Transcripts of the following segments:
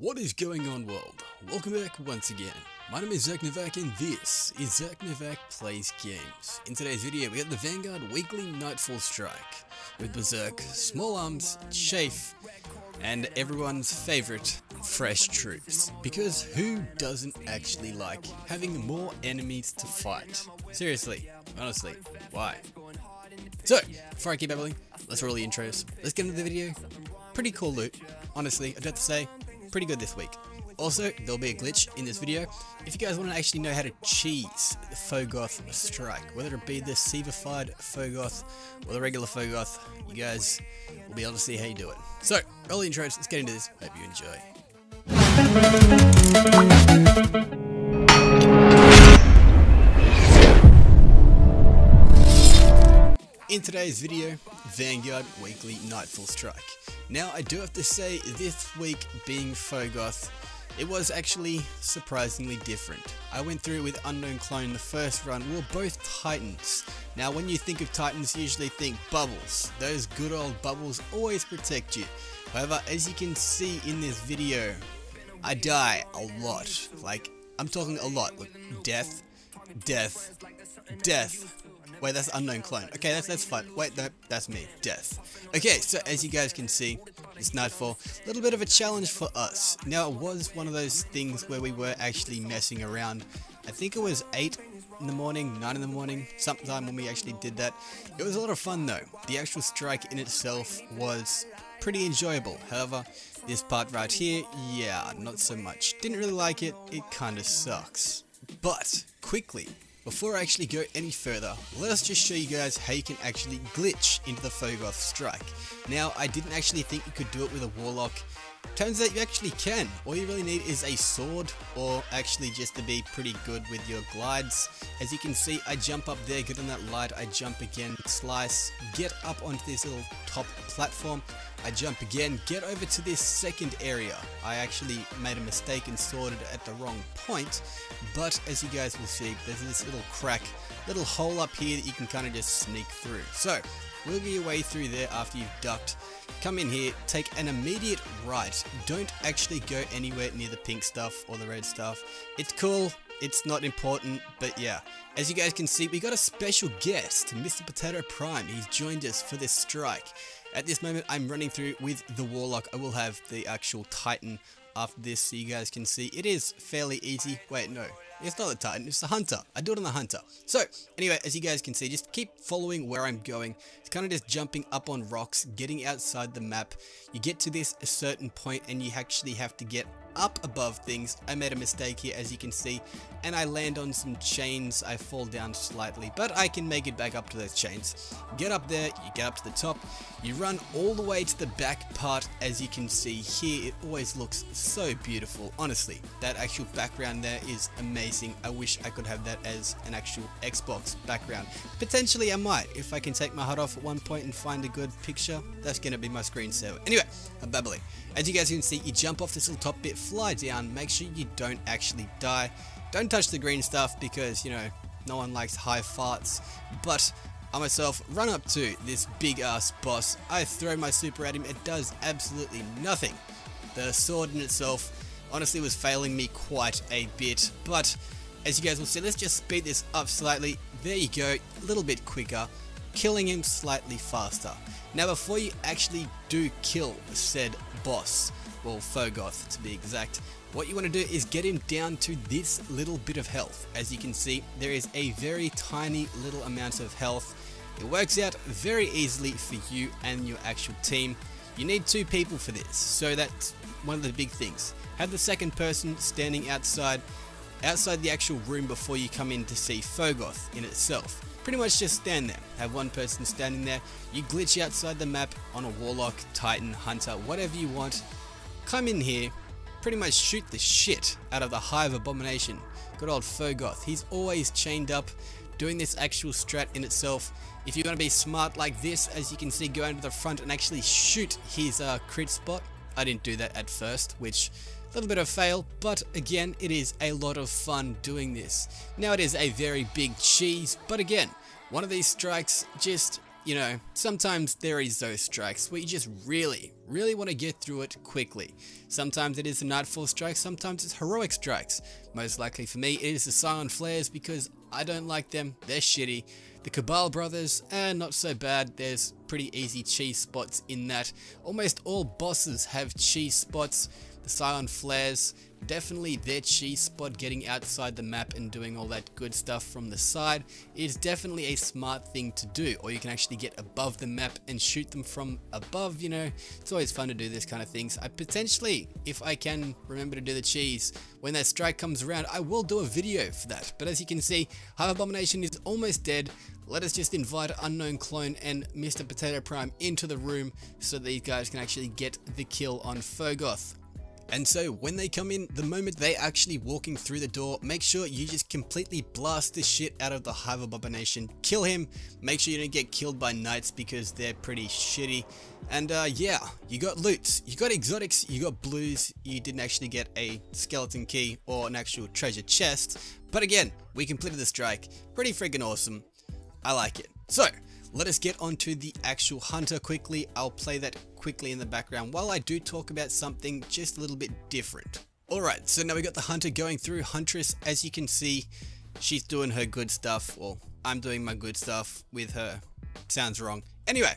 What is going on world? Welcome back once again. My name is Zac Novak and this is Zac Novak Plays Games. In today's video we got the Vanguard Weekly Nightfall Strike with Berserk, Small Arms, Chafe, and everyone's favourite, Fresh Troops. Because who doesn't actually like having more enemies to fight? Seriously, honestly, why? So, before I keep babbling, let's roll the intros. Let's get into the video. Pretty cool loot. Honestly, I'd have to say, pretty good this week. Also, there'll be a glitch in this video. If you guys want to actually know how to cheese the Phogoth strike, whether it be the Seavified Phogoth or the regular Phogoth, you guys will be able to see how you do it. So, roll the intros, let's get into this. Hope you enjoy. Today's video, Vanguard Weekly Nightfall Strike. Now I do have to say, this week being Phogoth, it was actually surprisingly different. I went through it with Unknown Clone the first run, we were both Titans. Now when you think of Titans, you usually think bubbles. Those good old bubbles always protect you. However, as you can see in this video, I die a lot. Like, I'm talking a lot. Look, death, death, death. Wait, that's unknown clone. Okay, that's that's fine. Wait, no, that's me. Death. Okay, so as you guys can see, it's nightfall. A little bit of a challenge for us. Now, it was one of those things where we were actually messing around. I think it was 8 in the morning, 9 in the morning, sometime when we actually did that. It was a lot of fun though. The actual strike in itself was pretty enjoyable. However, this part right here, yeah, not so much. Didn't really like it. It kind of sucks. But, quickly, before I actually go any further, let us just show you guys how you can actually glitch into the Phogoth Strike. Now, I didn't actually think you could do it with a Warlock. Turns out you actually can. All you really need is a sword, or actually just to be pretty good with your glides. As you can see, I jump up there, get on that light, I jump again, slice, get up onto this little top platform, I jump again, get over to this second area. I actually made a mistake and sorted at the wrong point, but as you guys will see, there's this little crack, little hole up here that you can kind of just sneak through. So, wiggle your way through there after you've ducked, come in here, take an immediate right. Don't actually go anywhere near the pink stuff or the red stuff. It's cool, it's not important, but yeah. As you guys can see, we got a special guest, Mr. Potato Prime. He's joined us for this strike. At this moment, I'm running through with the Warlock. I will have the actual Titan after this so you guys can see. It is fairly easy. Wait, no. It's not the Titan, it's the Hunter. I do it on the Hunter. So, anyway, as you guys can see, just keep following where I'm going. It's kind of just jumping up on rocks, getting outside the map. You get to this a certain point and you actually have to get up above things. I made a mistake here as you can see and I land on some chains. I fall down slightly but I can make it back up to those chains. Get up there, you get up to the top, you run all the way to the back part as you can see here. It always looks so beautiful. Honestly, that actual background there is amazing. I wish I could have that as an actual Xbox background. Potentially I might if I can take my HUD off at one point and find a good picture. That's going to be my screen screensaver. Anyway, I'm babbling. As you guys can see, you jump off this little top bit, fly down, make sure you don't actually die. Don't touch the green stuff because, you know, no one likes high farts. But I myself run up to this big ass boss. I throw my super at him. It does absolutely nothing. The sword in itself honestly was failing me quite a bit. But as you guys will see, let's just speed this up slightly. There you go, a little bit quicker killing him slightly faster. Now before you actually do kill the said boss, well Phogoth to be exact, what you want to do is get him down to this little bit of health. As you can see, there is a very tiny little amount of health. It works out very easily for you and your actual team. You need two people for this, so that's one of the big things. Have the second person standing outside outside the actual room before you come in to see Phogoth in itself. Pretty much just stand there. Have one person standing there. You glitch outside the map on a Warlock, Titan, Hunter, whatever you want. Come in here, pretty much shoot the shit out of the Hive Abomination. Good old Phogoth. He's always chained up, doing this actual strat in itself. If you're going to be smart like this, as you can see, go into the front and actually shoot his uh, crit spot. I didn't do that at first, which a little bit of fail, but again, it is a lot of fun doing this. Now it is a very big cheese, but again, one of these strikes just, you know, sometimes there is those strikes where you just really, really want to get through it quickly. Sometimes it is the Nightfall strikes, sometimes it's heroic strikes. Most likely for me, it is the Psion Flayers because I don't like them, they're shitty. The Cabal Brothers, eh, not so bad, there's pretty easy cheese spots in that. Almost all bosses have cheese spots. The Psion Flayers, definitely their cheese spot getting outside the map and doing all that good stuff from the side is definitely a smart thing to do or you can actually get above the map and shoot them from above you know it's always fun to do this kind of things I potentially if I can remember to do the cheese when that strike comes around I will do a video for that but as you can see Hive Abomination is almost dead let us just invite Unknown Clone and Mr. Potato Prime into the room so these guys can actually get the kill on Phogoth. And so when they come in, the moment they actually walking through the door, make sure you just completely blast the shit out of the Hive Abomination, kill him, make sure you don't get killed by knights because they're pretty shitty. And uh, yeah, you got loot, you got exotics, you got blues, you didn't actually get a skeleton key or an actual treasure chest. But again, we completed the strike, pretty freaking awesome. I like it. So, let us get on to the actual hunter quickly. I'll play that quickly in the background while I do talk about something just a little bit different. Alright, so now we got the hunter going through. Huntress, as you can see, she's doing her good stuff. Well, I'm doing my good stuff with her. Sounds wrong. Anyway,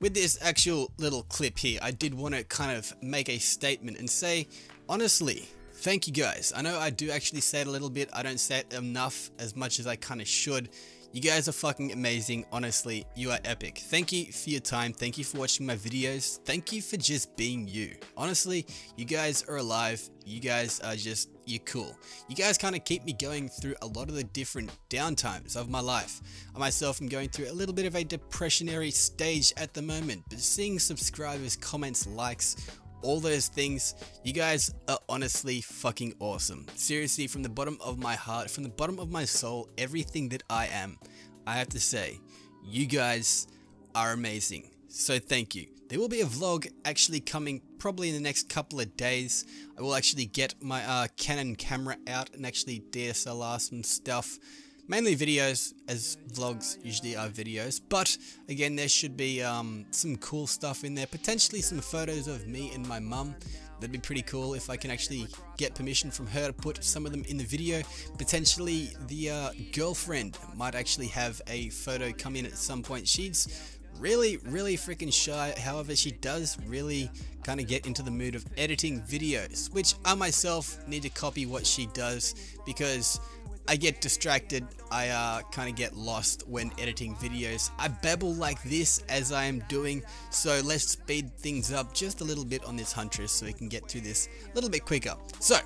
with this actual little clip here, I did want to kind of make a statement and say, honestly, thank you guys. I know I do actually say it a little bit. I don't say it enough as much as I kind of should. You guys are fucking amazing. Honestly, you are epic. Thank you for your time. Thank you for watching my videos. Thank you for just being you. Honestly, you guys are alive. You guys are just, you're cool. You guys kind of keep me going through a lot of the different downtimes of my life. I myself am going through a little bit of a depressionary stage at the moment, but seeing subscribers, comments, likes, all those things. You guys are honestly fucking awesome. Seriously, from the bottom of my heart, from the bottom of my soul, everything that I am, I have to say, you guys are amazing. So thank you. There will be a vlog actually coming probably in the next couple of days. I will actually get my uh, Canon camera out and actually DSLR some stuff mainly videos as vlogs usually are videos but again there should be um, some cool stuff in there. Potentially some photos of me and my mum. That'd be pretty cool if I can actually get permission from her to put some of them in the video. Potentially the uh, girlfriend might actually have a photo come in at some point. She's really really freaking shy. However she does really kind of get into the mood of editing videos which I myself need to copy what she does because I get distracted, I uh, kind of get lost when editing videos. I babble like this as I am doing, so let's speed things up just a little bit on this Huntress so we can get through this a little bit quicker. So,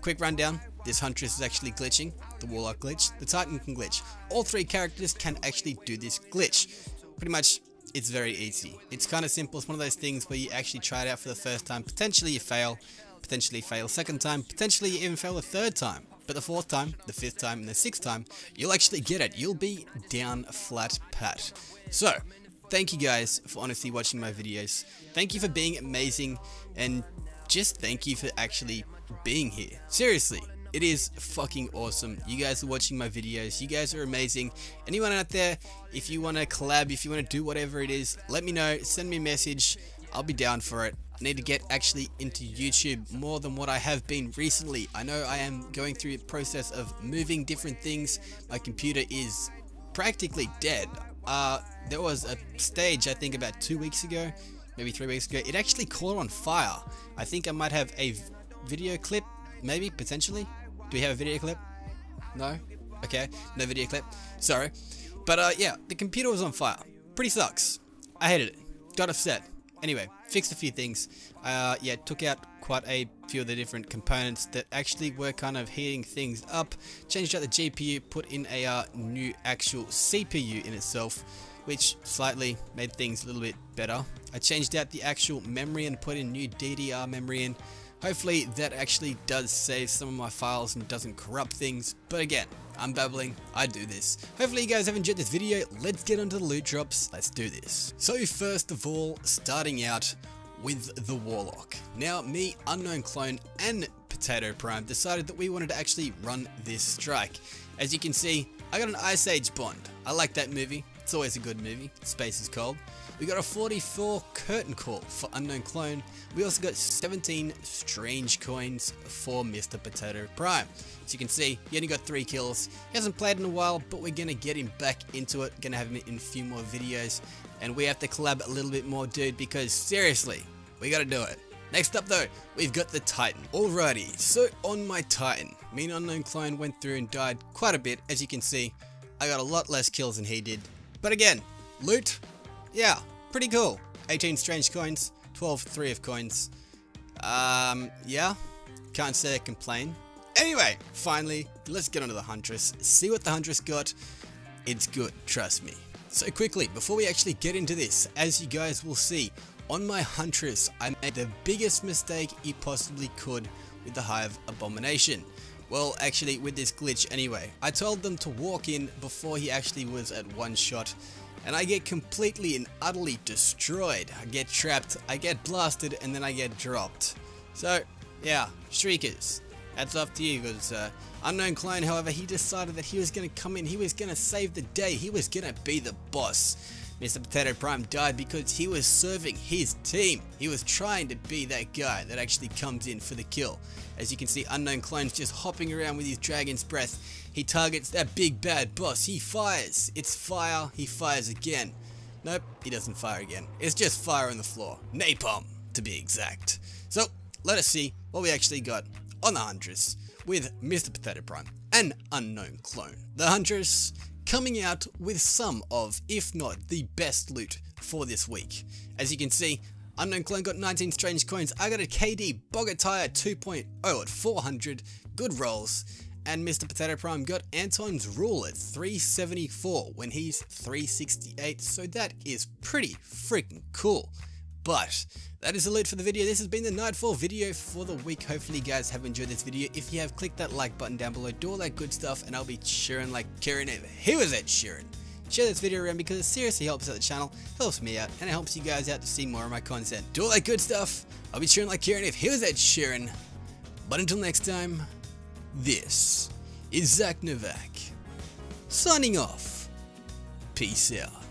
quick rundown, this Huntress is actually glitching, the Warlock glitch, the Titan can glitch. All three characters can actually do this glitch. Pretty much, it's very easy. It's kind of simple, it's one of those things where you actually try it out for the first time, potentially you fail, potentially fail second time, potentially you even fail a third time. But the fourth time, the fifth time, and the sixth time, you'll actually get it. You'll be down flat pat. So, thank you guys for honestly watching my videos. Thank you for being amazing, and just thank you for actually being here. Seriously, it is fucking awesome. You guys are watching my videos. You guys are amazing. Anyone out there, if you want to collab, if you want to do whatever it is, let me know. Send me a message. I'll be down for it. I need to get actually into YouTube more than what I have been recently. I know I am going through the process of moving different things. My computer is practically dead. Uh, there was a stage, I think about two weeks ago, maybe three weeks ago, it actually caught on fire. I think I might have a video clip, maybe, potentially. Do we have a video clip? No? Okay, no video clip. Sorry. But uh, yeah, the computer was on fire. Pretty sucks. I hated it. Got upset. Anyway, fixed a few things. Uh, yeah, took out quite a few of the different components that actually were kind of heating things up. Changed out the GPU, put in a uh, new actual CPU in itself, which slightly made things a little bit better. I changed out the actual memory and put in new DDR memory in. Hopefully that actually does save some of my files and doesn't corrupt things, but again, I'm babbling, I do this. Hopefully you guys have enjoyed this video, let's get onto the loot drops, let's do this. So first of all, starting out with the Warlock. Now me, Unknown Clone, and Potato Prime decided that we wanted to actually run this strike. As you can see, I got an Ice Age Bond. I like that movie. It's always a good movie. Space is Cold. We got a 44 curtain call for Unknown Clone. We also got 17 strange coins for Mr. Potato Prime. As you can see, he only got 3 kills. He hasn't played in a while, but we're going to get him back into it. Going to have him in a few more videos. And we have to collab a little bit more, dude, because seriously, we got to do it. Next up though, we've got the Titan. Alrighty, so on my Titan, me and Unknown Clone went through and died quite a bit. As you can see, I got a lot less kills than he did. But again, loot, yeah, pretty cool. 18 strange coins, 12 3 of coins. Um, yeah, can't say I complain. Anyway, finally, let's get onto the Huntress, see what the Huntress got. It's good, trust me. So quickly, before we actually get into this, as you guys will see, on my Huntress, I made the biggest mistake you possibly could with the Hive Abomination. Well, actually, with this glitch anyway. I told them to walk in before he actually was at one shot, and I get completely and utterly destroyed. I get trapped, I get blasted, and then I get dropped. So, yeah, Shriekers. That's off to you, because uh, Unknown Clone, however, he decided that he was going to come in, he was going to save the day, he was going to be the boss. Mr. Potato Prime died because he was serving his team. He was trying to be that guy that actually comes in for the kill. As you can see, Unknown Clone's just hopping around with his Dragon's Breath. He targets that big bad boss. He fires. It's fire. He fires again. Nope, he doesn't fire again. It's just fire on the floor. Napalm, to be exact. So, let us see what we actually got on the Huntress with Mr. Potato Prime, an unknown clone. The Huntress coming out with some of, if not the best loot for this week. As you can see, Unknown Clone got 19 strange coins, I got a KD Bogatire 2.0 at 400, good rolls, and Mr. Potato Prime got Anton's Rule at 374 when he's 368, so that is pretty freaking cool. But that is the loot for the video. This has been the Nightfall video for the week. Hopefully you guys have enjoyed this video. If you have, click that like button down below. Do all that good stuff and I'll be cheering like Kieran. Who is Ed Sheeran? Share this video around because it seriously helps out the channel, helps me out, and it helps you guys out to see more of my content. Do all that good stuff. I'll be cheering like Kieran if he was Ed Sheeran. But until next time, this is Zac Novak. Signing off. Peace out.